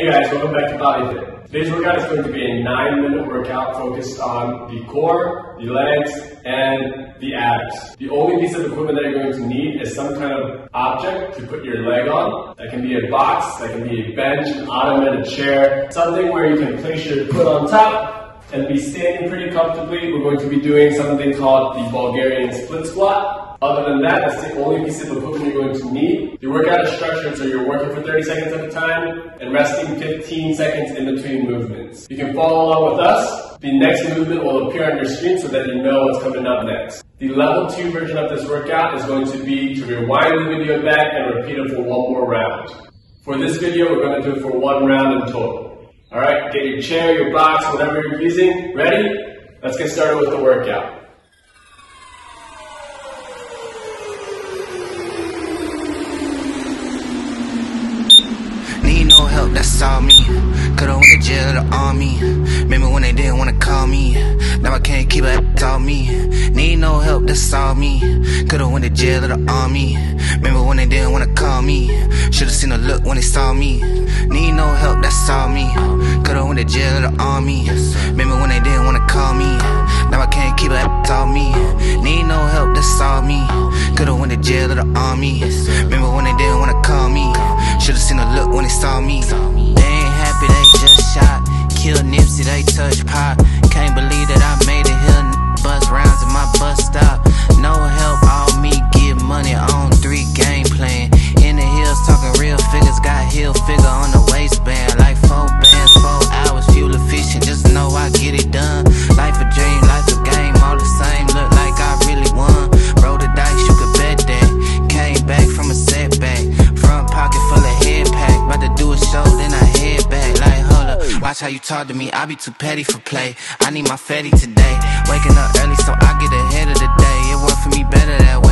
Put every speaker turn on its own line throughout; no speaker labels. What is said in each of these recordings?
Hey guys, welcome back to bbaliFit. Today's workout is going to be a nine minute workout focused on the core, the legs, and the abs. The only piece of equipment that you're going to need is some kind of object to put your leg on. That can be a box, that can be a bench, an ottoman, a chair, something where you can place your foot on top and be standing pretty comfortably. We're going to be doing something called the Bulgarian split squat. Other than that, that's the only piece of equipment you're going to need. Your workout is structured so you're working for 30 seconds at a time and resting 15 seconds in between movements. You can follow along with us. The next movement will appear on your screen so that you know what's coming up next. The level 2 version of this workout is going to be to rewind the video back and repeat it for one more round. For this video, we're going to do it for one round in total. Alright, get your chair, your box, whatever you're using. Ready? Let's get started with the workout.
All me. Could've went to jail or the army. Remember when they didn't wanna call me. Now I can't keep it all me. Need no help, that's all me. Could've went to jail or the army. Remember when they didn't wanna call me. Should've seen a look when they saw me. Need no help, that's all me. Could've went to jail or the army. Remember when they didn't wanna call me. Now I can't keep it all me. Need no help, that's all me. Could've went to jail or the army. Remember when they didn't wanna call me. Should've seen a look when they saw me. They ain't happy, they just shot. Killed Nipsey, they touch pop. Talk to me. I be too petty for play. I need my fatty today. Waking up early so I get ahead of the day. It worked for me better that way.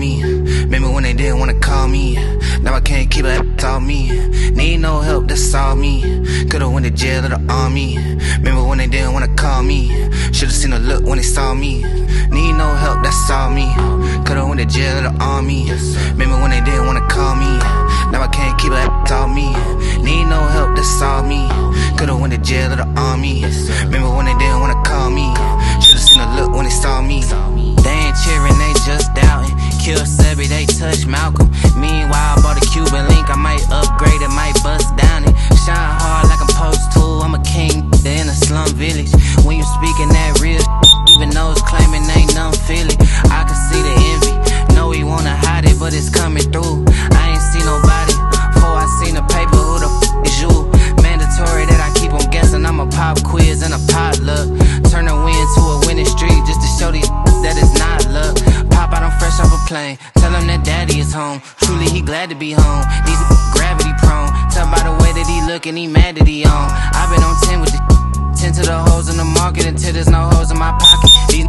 Army. Remember when they didn't wanna call me. Now I can't keep it all me. Need no help, that's all me. Could've went to jail or the army. Remember when they didn't wanna call me. Should've seen a look when they saw me. Need no help, that's all me. Could've went to jail or the army. Remember when they didn't wanna call me. Now I can't keep it all me. Need no help, that's all me. Could've went to jail or the army. Remember when they didn't wanna call me. Should've seen a look when they saw me. They ain't cheering, they just doubting. Kill Sebi, they touch Malcolm. Meanwhile, glad to be home. These gravity prone. Tell by the way that he looking, he mad that he on. i been on 10 with the 10 to the hoes in the market until there's no hoes in my pocket. These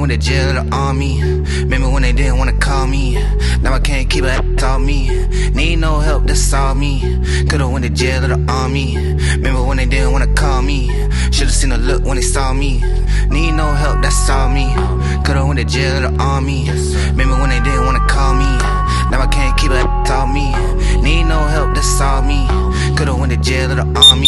went to jail the army. Remember when they didn't wanna call me. Now I can't keep it all me. Need no help, that's all me. Could've went to jail the army. Remember when they didn't wanna call me. Should've seen a look when they saw me. Need no help, that's all me. Could've went to jail the army. Remember when they didn't wanna call me. Now I can't keep it all me. Need no help, that's all me. Could've went to jail the army.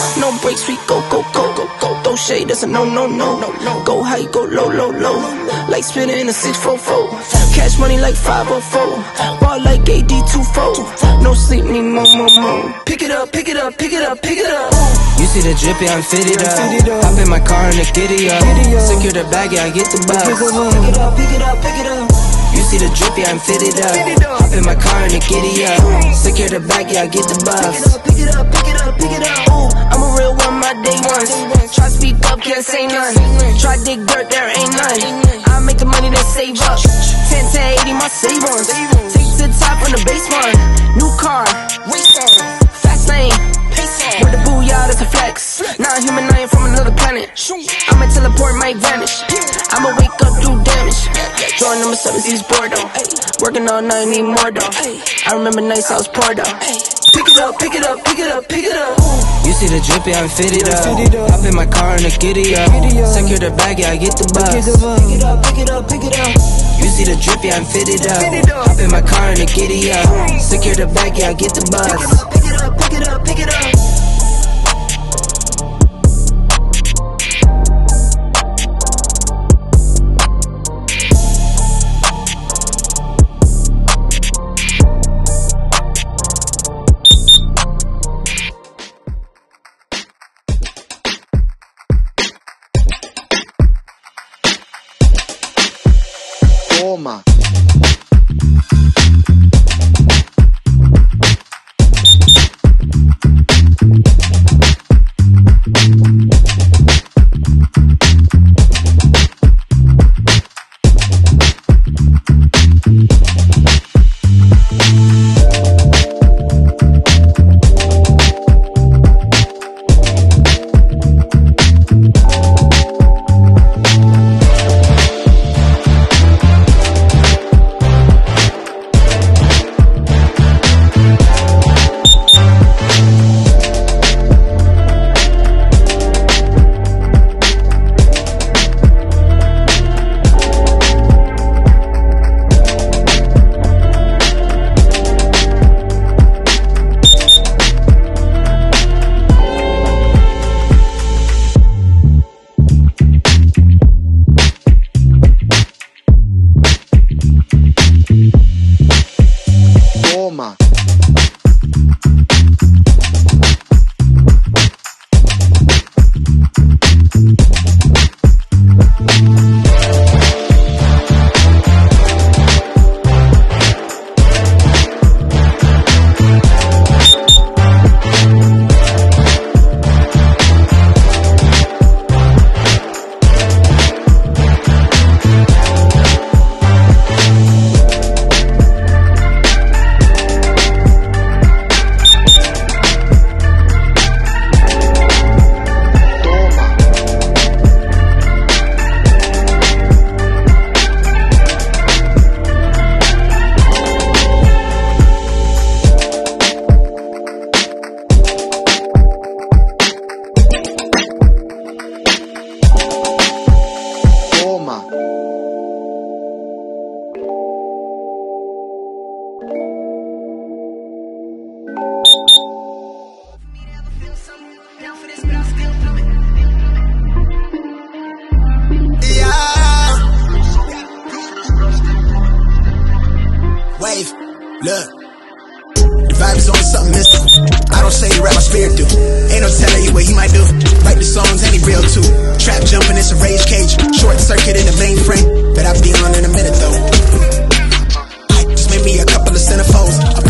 No breaks, we go, go, go, go, go. Throw shade, that's a no, no, no, no, no. Go high, go low, low, low. Like spinning in a 644. Cash money like 504. Ball like AD24. No sleep, need more, more, more. Pick it up, pick it up, pick it up, pick it up.
You see the drip, yeah, I'm fitted up. Hop in my car and a giddy up. Secure the bag, yeah, I get the buff.
Pick it up, pick it up, pick it up.
You see the drip, yeah, I'm fitted up. Hop in my car and a giddy up. Secure the bag, yeah, I get the buff.
Pick it up, pick it up, pick it up. I'm a real my day ones. Try to speak up, can't say none. Try to dig dirt, there ain't none. I make the money that save up. 10 to 80, my save ones. Take to the top on the base one. New car. Fast lane. With the booyah, that's a flex. Not human, I ain't from another planet. I'ma teleport, might vanish. I'ma wake up, do damage. Drawing number seven, East Bordeaux. Working all night, need more though. I remember nights I was poor though. Pick it up, pick it up, pick it up, pick it up.
You see the drip, yeah, I'm fitted up. Hop in my car and a giddy up. Secure the bag, yeah, I get the buff.
Pick it up, pick it up, pick it up.
You see the drip, yeah, I'm fitted up. Hop in my car and a giddy up. Secure the bag, yeah, I get the buff.
Pick it up, pick it up, pick it up.
Toma.
Look. The vibe is on something mystical. I don't say the rap, my spirit do. Ain't no telling you what he might do. Write the songs and he real too. Trap jumping, it's a rage cage. Short circuit in the mainframe. Bet I'll be on in a minute though. Just made me a couple of centerfolds.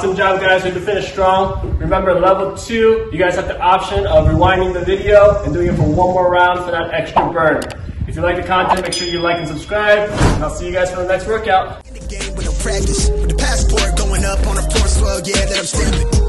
Awesome job, guys. We can finish strong. Remember, level two, you guys have the option of rewinding the video and doing it for one more round for that extra burn. If you like the content, make sure you like and subscribe. And I'll see you guys for the next workout.
In the game with no practice. With the passport going up on a yeah, that I'm stamping.